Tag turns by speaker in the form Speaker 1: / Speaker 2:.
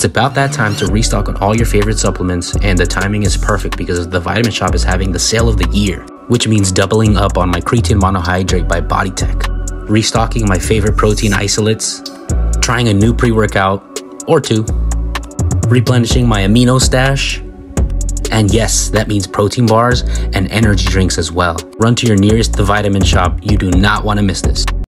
Speaker 1: It's about that time to restock on all your favorite supplements, and the timing is perfect because the Vitamin Shoppe is having the sale of the year, which means doubling up on my creatine monohydrate by Bodytech, restocking my favorite protein isolates, trying a new pre workout or two, replenishing my amino stash, and yes, that means protein bars and energy drinks as well. Run to your nearest The Vitamin Shoppe—you do not want to miss this.